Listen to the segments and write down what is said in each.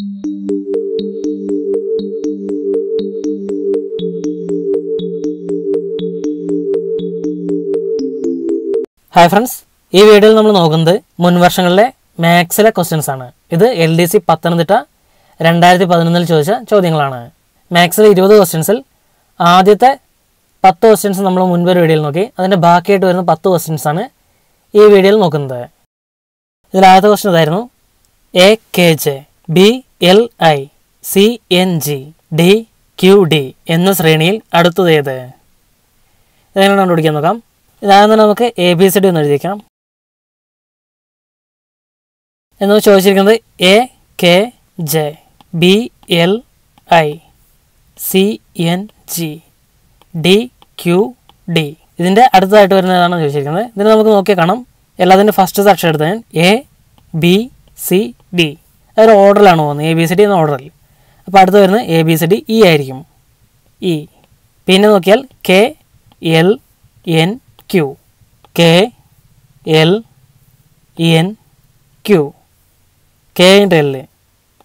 Hi friends ഈ വീഡിയോയിൽ നമ്മൾ നോക്കുന്നത് മുൻ വർഷങ്ങളിലെ മാത്സിലെ ക്വസ്റ്റ്യൻസ് ആണ്. ഇത് എൽ ഡി സി പത്തനംതിട്ട രണ്ടായിരത്തി പതിനൊന്നിൽ ചോദിച്ച ചോദ്യങ്ങളാണ്. മാത്സിലെ ഇരുപത് ക്വസ്റ്റ്യൻസിൽ ആദ്യത്തെ പത്ത് ക്വസ്റ്റ്യൻസ് നമ്മൾ മുൻപ് ഒരു വീഡിയോയിൽ നോക്കി. അതിന്റെ ബാക്കിയായിട്ട് വരുന്ന പത്ത് ക്വസ്റ്റ്യൻസ് ആണ് ഈ വീഡിയോയിൽ നോക്കുന്നത്. ഇതിൽ ആദ്യത്തെ ക്വസ്റ്റ്യൻ ഇതായിരുന്നു A K J B L I C N G D Q D എന്ന ശ്രേണിയിൽ അടുത്തത് ഏത്? ഇതെങ്ങനെ കണ്ടുപിടിക്കാൻ നോക്കാം. ഇതാകുന്ന നമുക്ക് എ ബി സി ഡി എന്ന് എഴുതിക്കാം എന്ന് ചോദിച്ചിരിക്കുന്നത് A K J B L I C N G D Q D ഇതിന്റെ അടുത്തതായിട്ട് വരുന്നതാണ് ചോദിച്ചിരിക്കുന്നത്. ഇതിന് നമുക്ക് നോക്കിയാൽ കാണാം. എല്ലാത്തിന്റെ ഫസ്റ്റ് അക്ഷരം എടുത്ത് ഞാൻ എ ബി സി ഡി അതൊരു ഓർഡറിലാണ് പോകുന്നത് എ ബി സി ഡി എന്ന ഓർഡറിൽ അപ്പോൾ അടുത്ത് വരുന്നത് A B C D E ആയിരിക്കും. ഇ പിന്നെ നോക്കിയാൽ K L N Q K L N Q K കഴിഞ്ഞിട്ട് എൽ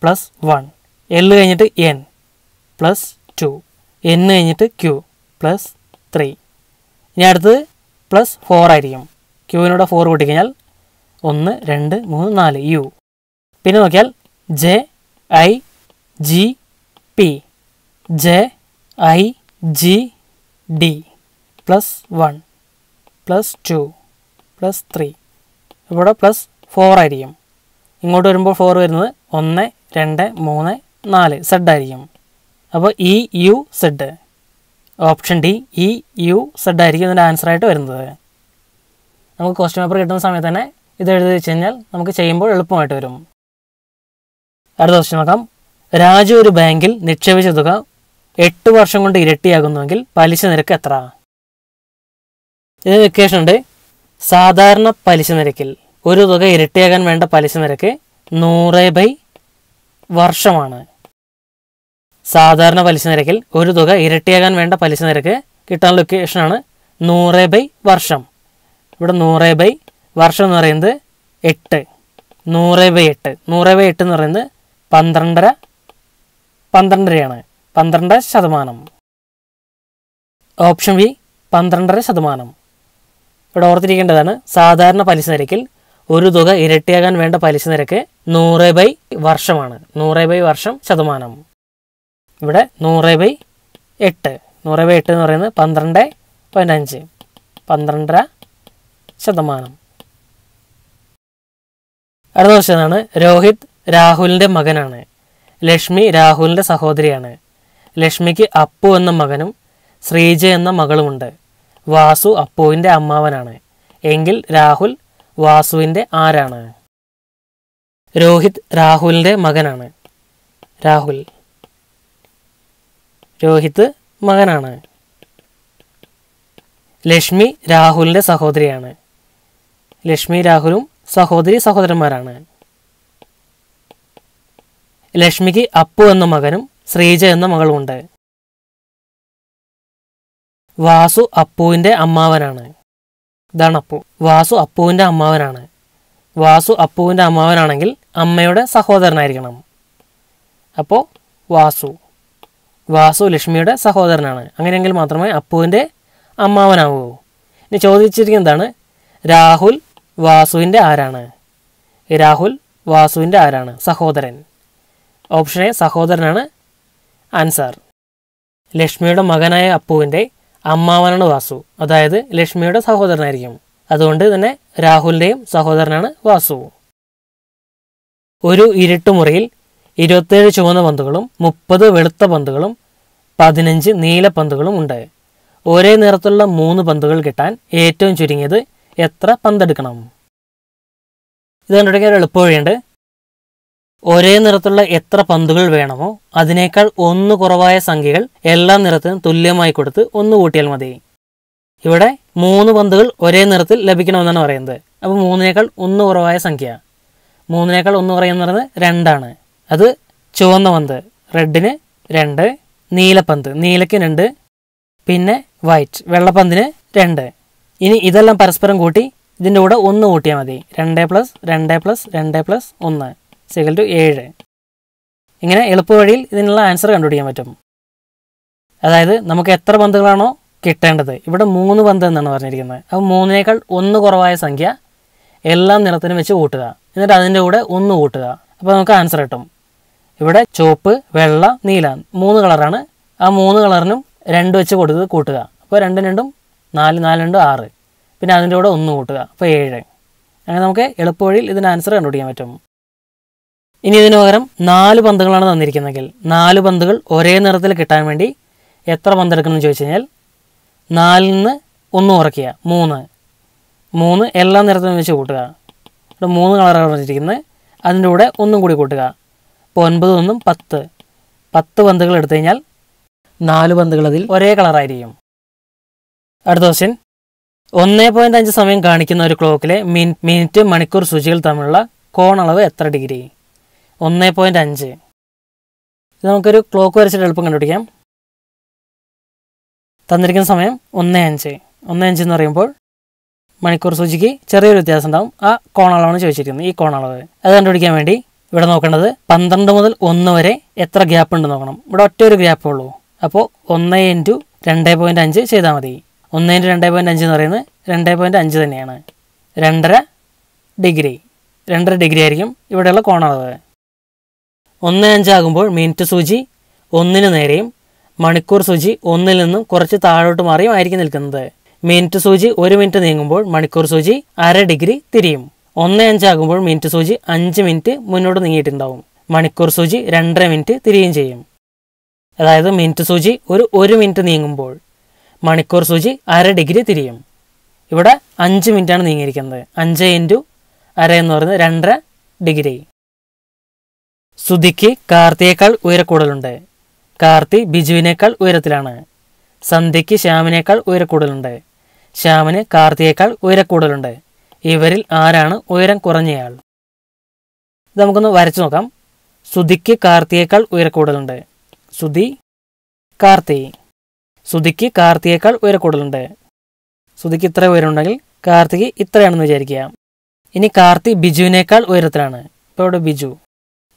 പ്ലസ് വൺ എൽ കഴിഞ്ഞിട്ട് എൻ പ്ലസ് ടു എൻ കഴിഞ്ഞിട്ട് ക്യു പ്ലസ് ത്രീ ഇനി അടുത്തത് പ്ലസ് ഫോർ ആയിരിക്കും. ക്യൂവിനോട് ഫോർ കൂട്ടിക്കഴിഞ്ഞാൽ ഒന്ന് രണ്ട് മൂന്ന് നാല്. യു. പിന്നെ നോക്കിയാൽ J I G P J I G D plus one plus two plus three ഇവിടെ പ്ലസ് ഫോർ ആയിരിക്കും. ഇങ്ങോട്ട് വരുമ്പോൾ ഫോർ വരുന്നത് ഒന്ന് രണ്ട് മൂന്ന് നാല് സെഡ് ആയിരിക്കും. അപ്പോൾ E U Z option D E U Z ആയിരിക്കും ഇതിന്റെ ആൻസറായിട്ട് വരുന്നത്. നമുക്ക് ക്വസ്റ്റ്യൻ പേപ്പർ കിട്ടുന്ന സമയത്ത് തന്നെ ഇത് എഴുതി വെച്ച് കഴിഞ്ഞാൽ നമുക്ക് ചെയ്യുമ്പോൾ എളുപ്പമായിട്ട് വരും. അടുത്ത ക്വസ്റ്റ്യൻ നോക്കാം. രാജു ഒരു ബാങ്കിൽ നിക്ഷേപിച്ച തുക എട്ട് വർഷം കൊണ്ട് ഇരട്ടിയാകുന്നുവെങ്കിൽ പലിശ നിരക്ക് എത്ര? ഇതിന് വെക്കേഷൻ ഉണ്ട്. സാധാരണ പലിശ നിരക്കിൽ ഒരു തുക ഇരട്ടിയാകാൻ വേണ്ട പലിശ നിരക്ക് നൂറ് ബൈ വർഷമാണ്. സാധാരണ പലിശ നിരക്കിൽ ഒരു തുക ഇരട്ടിയാകാൻ വേണ്ട പലിശ നിരക്ക് കിട്ടാനുള്ള ലൊക്കേഷനാണ് നൂറ് ബൈ വർഷം. ഇവിടെ നൂറ് ബൈ വർഷം എന്ന് പറയുന്നത് എട്ട്. നൂറ് ബൈ എട്ട്. നൂറ് ബൈ എട്ട് എന്ന് പറയുന്നത് പന്ത്രണ്ടര പന്ത്രണ്ടരയാണ്. പന്ത്രണ്ട് ശതമാനം. ഓപ്ഷൻ ബി പന്ത്രണ്ടര ശതമാനം. ഇവിടെ ഓർത്തിരിക്കേണ്ടതാണ് സാധാരണ പലിശ നിരക്കിൽ ഒരു തുക ഇരട്ടിയാകാൻ വേണ്ട പലിശ നിരക്ക് നൂറ് ബൈ വർഷമാണ്. നൂറ് ബൈ വർഷം ശതമാനം. ഇവിടെ നൂറ് ബൈ എട്ട്. നൂറ് ബൈ എട്ട് എന്ന് പറയുന്നത് പന്ത്രണ്ട് പോയിന്റ് അഞ്ച്. പന്ത്രണ്ടര ശതമാനം. അടുത്ത ക്വസ്റ്റ്യനാണ് രോഹിത് രാഹുലിന്റെ മകനാണ്. ലക്ഷ്മി രാഹുലിന്റെ സഹോദരിയാണ്. ലക്ഷ്മിക്ക് അപ്പു എന്ന മകനും ശ്രീജ എന്ന മകളുമുണ്ട്. വാസു അപ്പുവിന്റെ അമ്മാവനാണ്. എങ്കിൽ രാഹുൽ വാസുവിന്റെ ആരാണ്? രോഹിത് രാഹുലിന്റെ മകനാണ്. രാഹുൽ. രോഹിത് മകനാണ്. ലക്ഷ്മി രാഹുലിന്റെ സഹോദരിയാണ്. ലക്ഷ്മി രാഹുലും സഹോദരി സഹോദരന്മാരാണ്. ലക്ഷ്മിക്ക് അപ്പു എന്ന മകനും ശ്രീജ എന്ന മകളുമുണ്ട്. വാസു അപ്പുവിന്റെ അമ്മാവനാണ്. ഇതാണ് അപ്പു. വാസു അപ്പുവിന്റെ അമ്മാവനാണ്. വാസു അപ്പുവിന്റെ അമ്മാവനാണെങ്കിൽ അമ്മയുടെ സഹോദരനായിരിക്കണം. അപ്പോൾ വാസു. വാസു ലക്ഷ്മിയുടെ സഹോദരനാണ്. അങ്ങനെയെങ്കിൽ മാത്രമേ അപ്പുവിന്റെ അമ്മാവനാവൂ. ഇനി ചോദിച്ചിരിക്കുന്നതാണ് രാഹുൽ വാസുവിന്റെ ആരാണ്? രാഹുൽ വാസുവിന്റെ ആരാണ്? സഹോദരൻ. ഓപ്ഷൻ എ സഹോദരനാണ് ആൻസർ ലക്ഷ്മിയുടെ മകനായ അപ്പുവിന്റെ അമ്മാവനാണ് വാസു. അതായത് ലക്ഷ്മിയുടെ സഹോദരനായിരിക്കും. അതുകൊണ്ട് തന്നെ രാഹുലിന്റെയും സഹോദരനാണ് വാസു. ഒരു ഇരുട്ടുമുറിയിൽ ഇരുപത്തേഴ് ചുവന്ന പന്തുകളും മുപ്പത് വെളുത്ത പന്തുകളും പതിനഞ്ച് നീല പന്തുകളും ഉണ്ട്. ഒരേ നിറത്തിലുള്ള മൂന്ന് പന്തുകൾ കിട്ടാൻ ഏറ്റവും ചുരുങ്ങിയത് എത്ര പന്തെടുക്കണം? ഇത് കണ്ടുപിടിക്കാൻ ഒരു എളുപ്പ വഴിയുണ്ട് ഒരേ നിറത്തിലുള്ള എത്ര പന്തുകൾ വേണമോ അതിനേക്കാൾ ഒന്ന് കുറവായ സംഖ്യകൾ എല്ലാ നിറത്തിനും തുല്യമായി കൊടുത്ത് ഒന്ന് കൂട്ടിയാൽ മതി. ഇവിടെ മൂന്ന് പന്തുകൾ ഒരേ നിറത്തിൽ ലഭിക്കണമെന്നാണ് പറയുന്നത്. അപ്പോൾ മൂന്നിനേക്കാൾ ഒന്ന് കുറവായ സംഖ്യ. മൂന്നിനേക്കാൾ ഒന്ന് കുറയെന്ന് പറയുന്നത് രണ്ടാണ്. അത് ചുവന്ന പന്ത്. റെഡിന് രണ്ട് നീലപ്പന്ത് നീലയ്ക്ക് രണ്ട് പിന്നെ വൈറ്റ്. വെള്ളപ്പന്തിന് രണ്ട്. ഇനി ഇതെല്ലാം പരസ്പരം കൂട്ടി ഇതിന്റെ കൂടെ ഒന്ന് കൂട്ടിയാൽ മതി. രണ്ട് പ്ലസ് രണ്ട് പ്ലസ് രണ്ട് പ്ലസ് ഒന്ന്. സിഗൽ ടു ഏഴ്. ഇങ്ങനെ എളുപ്പവഴിയിൽ ഇതിനുള്ള ആൻസർ കണ്ടുപിടിക്കാൻ പറ്റും. അതായത് നമുക്ക് എത്ര പന്തുകളാണോ കിട്ടേണ്ടത്. ഇവിടെ മൂന്ന് പന്ത് എന്നാണ് പറഞ്ഞിരിക്കുന്നത്. അപ്പോൾ മൂന്നിനേക്കാൾ ഒന്ന് കുറവായ സംഖ്യ എല്ലാം നിറത്തിനും വെച്ച് കൂട്ടുക. എന്നിട്ട് അതിന്റെ കൂടെ ഒന്ന് കൂട്ടുക. അപ്പോൾ നമുക്ക് ആൻസർ കിട്ടും. ഇവിടെ ചുവപ്പ് വെള്ള നീല മൂന്ന് കളറാണ്. ആ മൂന്ന് കളറിനും രണ്ട് വെച്ച് കൊടുത്ത് കൂട്ടുക. അപ്പോൾ രണ്ടും രണ്ടും നാല് നാല് രണ്ടും ആറ്. പിന്നെ അതിന്റെ കൂടെ ഒന്ന് കൂട്ടുക. അപ്പോൾ ഏഴ്. അങ്ങനെ നമുക്ക് എളുപ്പവഴിയിൽ ഇതിന് ആൻസർ കണ്ടുപിടിക്കാൻ പറ്റും. ഇനി ഇതിന് പകരം നാല് പന്തുകളാണ് തന്നിരിക്കുന്നതെങ്കിൽ നാല് പന്തുകൾ ഒരേ നിറത്തിൽ കിട്ടാൻ വേണ്ടി എത്ര പന്തെടുക്കണം എന്ന് ചോദിച്ചു കഴിഞ്ഞാൽ നാലിൽ നിന്ന് ഒന്ന് കുറയ്ക്കുക. മൂന്ന്. മൂന്ന് എല്ലാ നിറത്തിലും വെച്ച് കൂട്ടുക. ഇവിടെ മൂന്ന് കളറാണ് പറഞ്ഞിരിക്കുന്നത് അതിന്റെ കൂടെ ഒന്നും കൂടി കൂട്ടുക. അപ്പോൾ ഒൻപത് ഒന്നും പത്ത്. പത്ത് പന്തുകൾ എടുത്തു കഴിഞ്ഞാൽ നാല് പന്തുകൾ അതിൽ ഒരേ കളറായിരിക്കും അടുത്ത ക്വസ്റ്റ്യൻ ഒന്നേ പോയിന്റ് അഞ്ച് സമയം കാണിക്കുന്ന ഒരു ക്ലോക്കിലെ മിനിറ്റ് മണിക്കൂർ സൂചികൾ തമ്മിലുള്ള കോണളവ് എത്ര ഡിഗ്രി? ഒന്ന് പോയിന്റ് അഞ്ച്. ഇത് നമുക്കൊരു ക്ലോക്ക് വരച്ചിട്ട് എളുപ്പം കണ്ടുപിടിക്കാം. തന്നിരിക്കുന്ന സമയം ഒന്ന് അഞ്ച്. ഒന്ന് അഞ്ച് എന്ന് പറയുമ്പോൾ മണിക്കൂർ സൂചിക്ക് ചെറിയൊരു വ്യത്യാസം ഉണ്ടാവും ആ കോണളവാണ് ചോദിച്ചിരിക്കുന്നത്. ഈ കോണളവ്. അത് കണ്ടുപിടിക്കാൻ വേണ്ടി ഇവിടെ നോക്കേണ്ടത് പന്ത്രണ്ട് മുതൽ ഒന്ന് വരെ എത്ര ഗ്യാപ്പ് ഉണ്ട് നോക്കണം. ഇവിടെ ഒറ്റ ഒരു ഗ്യാപ്പേ ഉള്ളൂ. അപ്പോൾ ഒന്ന് ഇന്റു രണ്ട് പോയിന്റ് അഞ്ച് ചെയ്താൽ മതി. ഒന്ന് ഇന്റു രണ്ട് പോയിന്റ് അഞ്ച് എന്ന് പറയുന്നത് രണ്ട് പോയിന്റ് അഞ്ച് തന്നെയാണ്. രണ്ടര ഡിഗ്രി. രണ്ടര ഡിഗ്രി ആയിരിക്കും ഇവിടെയുള്ള കോണളവ്. ഒന്ന് അഞ്ചാകുമ്പോൾ മിനിറ്റ് സൂചി ഒന്നിന് നേരെയും മണിക്കൂർ സൂചി ഒന്നിൽ നിന്നും കുറച്ച് താഴോട്ട് മാറിയും ആയിരിക്കും നിൽക്കുന്നത്. മിനിറ്റ് സൂചി ഒരു മിനിറ്റ് നീങ്ങുമ്പോൾ മണിക്കൂർ സൂചി അര ഡിഗ്രി തിരിയും. ഒന്ന് അഞ്ചാകുമ്പോൾ മിനിറ്റ് സൂചി അഞ്ച് മിനിറ്റ് മുന്നോട്ട് നീങ്ങിയിട്ടുണ്ടാവും. മണിക്കൂർ സൂചി രണ്ടര മിനിറ്റ് തിരിയും ചെയ്യും. അതായത് മിനിറ്റ് സൂചി ഒരു ഒരു മിനിറ്റ് നീങ്ങുമ്പോൾ മണിക്കൂർ സൂചി അര ഡിഗ്രി തിരിയും. ഇവിടെ അഞ്ച് മിനിറ്റാണ് നീങ്ങിയിരിക്കുന്നത്. അഞ്ച് ഇന്റു അര എന്ന് പറയുന്നത് രണ്ടര ഡിഗ്രി. സുധിക്ക് കാർത്തിയേക്കാൾ ഉയരക്കൂടലുണ്ട്. കാർത്തി ബിജുവിനേക്കാൾ ഉയരത്തിലാണ്. സന്ധ്യയ്ക്ക് ശ്യാമിനേക്കാൾ ഉയരക്കൂടലുണ്ട്. ശ്യാമിന് കാർത്തിയേക്കാൾ ഉയരക്കൂടലുണ്ട്. ഇവരിൽ ആരാണ് ഉയരം കുറഞ്ഞയാൾ? നമുക്കൊന്ന് വരച്ചു നോക്കാം. സുധിക്ക് കാർത്തിയേക്കാൾ ഉയരക്കൂടലുണ്ട്. സുധി കാർത്തി. സുധിക്ക് കാർത്തിയേക്കാൾ ഉയരക്കൂടലുണ്ട്. സുധിക്ക് ഇത്ര ഉയരമുണ്ടെങ്കിൽ കാർത്തിക്ക് ഇത്രയാണെന്ന് വിചാരിക്കുക. ഇനി കാർത്തി ബിജുവിനേക്കാൾ ഉയരത്തിലാണ്. ഇപ്പോൾ ഇവിടെ ബിജു.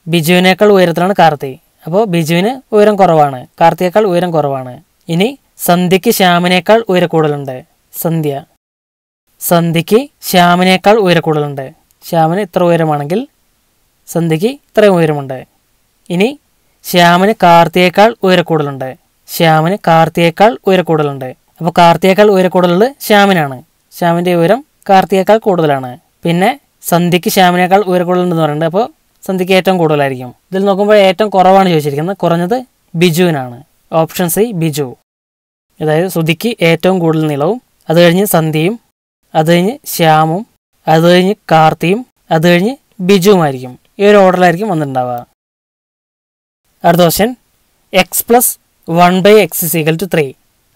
ബിജുവിനേക്കാൾ ഉയരത്തിലാണ് കാർത്തി. അപ്പോൾ ബിജുവിന് ഉയരം കുറവാണ്. കാർത്തിയേക്കാൾ ഉയരം കുറവാണ്. ഇനി സന്ധ്യയ്ക്ക് ശ്യാമിനേക്കാൾ ഉയരക്കൂടലുണ്ട്. സന്ധ്യ. സന്ധ്യയ്ക്ക് ശ്യാമിനേക്കാൾ ഉയരക്കൂടലുണ്ട്. ശ്യാമിന് ഇത്ര ഉയരമാണെങ്കിൽ സന്ധ്യയ്ക്ക് ഇത്രയും ഉയരമുണ്ട്. ഇനി ശ്യാമിന് കാർത്തിയേക്കാൾ ഉയരക്കൂടലുണ്ട്. ശ്യാമിന് കാർത്തിയേക്കാൾ ഉയരക്കൂടലുണ്ട്. അപ്പോൾ കാർത്തിയേക്കാൾ ഉയരക്കൂടലുള്ളത് ശ്യാമിനാണ്. ശ്യാമിന്റെ ഉയരം കാർത്തിയേക്കാൾ കൂടുതലാണ്. പിന്നെ സന്ധ്യയ്ക്ക് ശ്യാമിനേക്കാൾ ഉയരക്കൂടലുണ്ടെന്ന് പറയുന്നുണ്ട് അപ്പോൾ സന്ധ്യയ്ക്ക് ഏറ്റവും കൂടുതലായിരിക്കും. ഇതിൽ നോക്കുമ്പോൾ ഏറ്റവും കുറവാണ് ചോദിച്ചിരിക്കുന്നത്. കുറഞ്ഞത് ബിജുവിനാണ്. Option C Biju. അതായത് സുധിക്ക് ഏറ്റവും കൂടുതൽ നീളവും അത് കഴിഞ്ഞ് സന്ധ്യയും അത് കഴിഞ്ഞ് ശ്യാമും അത് കഴിഞ്ഞ് കാർത്തിയും അത് കഴിഞ്ഞ് ബിജുവുമായിരിക്കും. ഈ ഒരു ഓർഡറിലായിരിക്കും വന്നിട്ടുണ്ടാവുക. അടുത്ത question X plus one by X is equal to three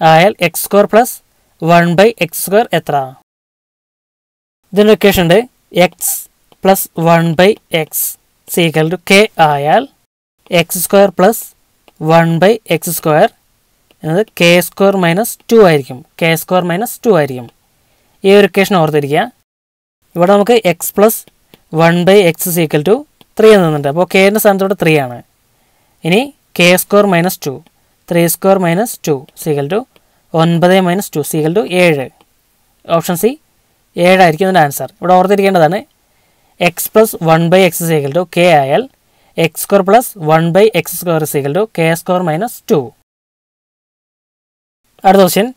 ആയാൽ X square plus one by X square എത്ര? ഇതിന്റെ ലൊക്കേഷൻ ഉണ്ട്. X plus one by X equal to K ആയാൽ X square plus one by X square എന്നത് K square minus two ആയിരിക്കും. K square minus two ആയിരിക്കും. ഈ ഒരു equation ഓർത്തിരിക്കുക. ഇവിടെ നമുക്ക് X plus one by X equal to three എന്നുണ്ട് അപ്പോൾ കെന്റെ ഇവിടെ ത്രീ ആണ്. ഇനി K square minus two three square minus two equal to ഒൻപത് മൈനസ് ടു സീക്വൽ ടു ഏഴ്. ഓപ്ഷൻ സി ഏഴായിരിക്കും ഇതിന്റെ ആൻസർ. ഇവിടെ ഓർത്തിരിക്കേണ്ടതാണ് X plus one by X equal to K ആയാൽ X square plus one by X square equal to K square minus two അടുത്ത question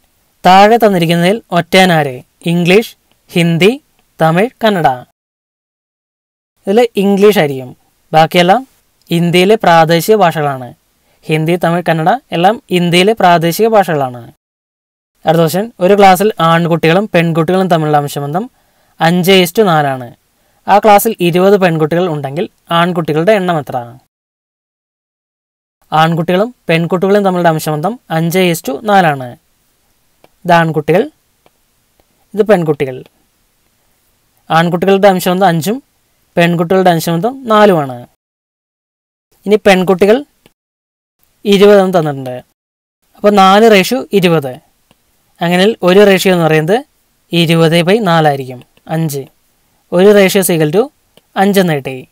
താഴെ തന്നിരിക്കുന്നതിൽ ഒറ്റയാനാര്? ഇംഗ്ലീഷ് ഹിന്ദി തമിഴ് കന്നഡ. ഇതിൽ ഇംഗ്ലീഷ് ആയിരിക്കും. ബാക്കിയെല്ലാം ഇന്ത്യയിലെ പ്രാദേശിക ഭാഷകളാണ്. ഹിന്ദി തമിഴ് കന്നഡ എല്ലാം ഇന്ത്യയിലെ പ്രാദേശിക ഭാഷകളാണ്. അടുത്ത ക്വസ്റ്റ്യൻ ഒരു ക്ലാസ്സിൽ ആൺകുട്ടികളും പെൺകുട്ടികളും തമ്മിലുള്ള അംശബന്ധം അഞ്ച് ഇസ്റ്റു നാലാണ് ആ ക്ലാസ്സിൽ ഇരുപത് പെൺകുട്ടികൾ ഉണ്ടെങ്കിൽ ആൺകുട്ടികളുടെ എണ്ണം എത്ര ആൺകുട്ടികളും പെൺകുട്ടികളും തമ്മിലുള്ള അംശബന്ധം അഞ്ച് ഇസ്റ്റു നാലാണ്. ഇത് ആൺകുട്ടികൾ ഇത് പെൺകുട്ടികൾ. ആൺകുട്ടികളുടെ അംശബന്ധം അഞ്ചും പെൺകുട്ടികളുടെ അംശബന്ധം നാലുമാണ്. ഇനി പെൺകുട്ടികൾ ഇരുപതെന്ന് തന്നിട്ടുണ്ട്. അപ്പോൾ നാല് റേഷ്യൂ ഇരുപത്. അങ്ങനെ ഒരു റേഷ്യോ എന്ന് പറയുന്നത് ഇരുപത് ബൈ നാലായിരിക്കും അഞ്ച്. ഒരു റേഷ്യോ സീക്വൽ ടു അഞ്ചെന്ന് കിട്ടി.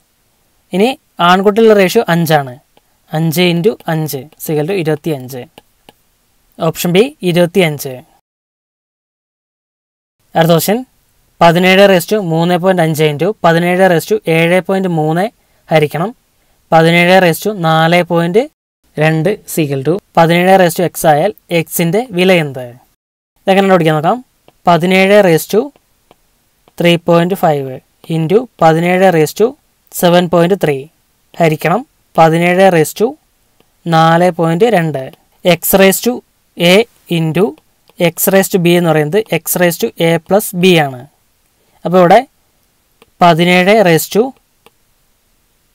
ഇനി ആൺകുട്ടികളുടെ റേഷ്യോ അഞ്ചാണ്. അഞ്ച് ഇന്റു അഞ്ച് സിഗൽ ടു ഇരുപത്തി അഞ്ച് ഓപ്ഷൻ ബി ഇരുപത്തി അഞ്ച് അടുത്ത ക്വസ്റ്റ്യൻ പതിനേഴ് റെസ്റ്റു മൂന്ന് പോയിന്റ് അഞ്ച് ഇന്റു പതിനേഴ് റെസ്റ്റു ഏഴ് പോയിന്റ് മൂന്ന് ഹരിക്കണം. പതിനേഴ് റെസ്റ്റു നാല് പോയിന്റ് രണ്ട് സിഗൽ ടു പതിനേഴ് റെസ്റ്റു എക്സ് ആയാൽ എക്സിന്റെ വില എന്ത്? ഇതെങ്ങനെ കണ്ടുപിടിക്കാൻ നോക്കാം? പതിനേഴ് raise to three point five into പതിനേഴ് raise to seven point three ഹരിക്കണം പതിനേഴ് റേസ് ടു നാല് പോയിന്റ് രണ്ട്. X raise to A into X raise to B എന്ന് പറയുന്നത് X raise to A plus B ആണ്. അപ്പോൾ ഇവിടെ പതിനേഴ് raise to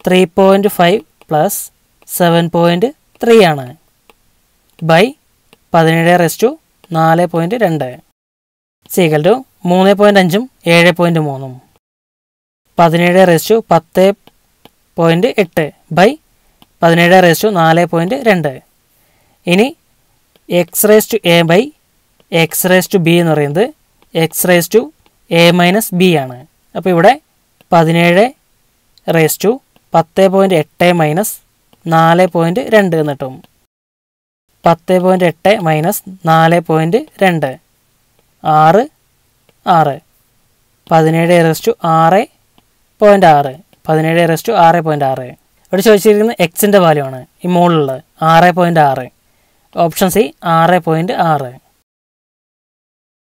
three point five plus seven point three ആണ്. ബൈ പതിനേഴ് റെസ്റ്റു നാല് പോയിന്റ് രണ്ട്. സീക്കൽ ടു മൂന്ന് പോയിന്റ് അഞ്ചും ഏഴ് പോയിന്റ് മൂന്നും. പതിനേഴ് റേസ്റ്റു പത്ത് പോയിന്റ് എട്ട് ബൈ പതിനേഴ് റേസ്റ്റു നാല് പോയിന്റ് രണ്ട്. ഇനി X raise to A by X raise to B എന്ന് പറയുന്നത് X raise to A minus B ആണ്. അപ്പോൾ ഇവിടെ പതിനേഴ് റേസ് ടു പത്ത് പോയിന്റ് എട്ട് മൈനസ് നാല് പോയിന്റ് രണ്ട് എന്ന് കിട്ടും. പത്ത് പോയിന്റ് എട്ട് മൈനസ് നാല് പോയിന്റ് രണ്ട്. ആറ് ആറ്. പതിനേഴ് റെസ്റ്റു ആറ് പോയിന്റ് ആറ്. പതിനേഴ് റെസ്റ്റു ആറ് പോയിന്റ് ആറ്. ഇവിടെ ചോദിച്ചിരിക്കുന്നത് എക്സിന്റെ വാല്യൂ ആണ്. ഈ മുകളിലുള്ളത് ആറ് പോയിന്റ് ആറ്. ഓപ്ഷൻ സി ആറ് പോയിന്റ് ആറ്.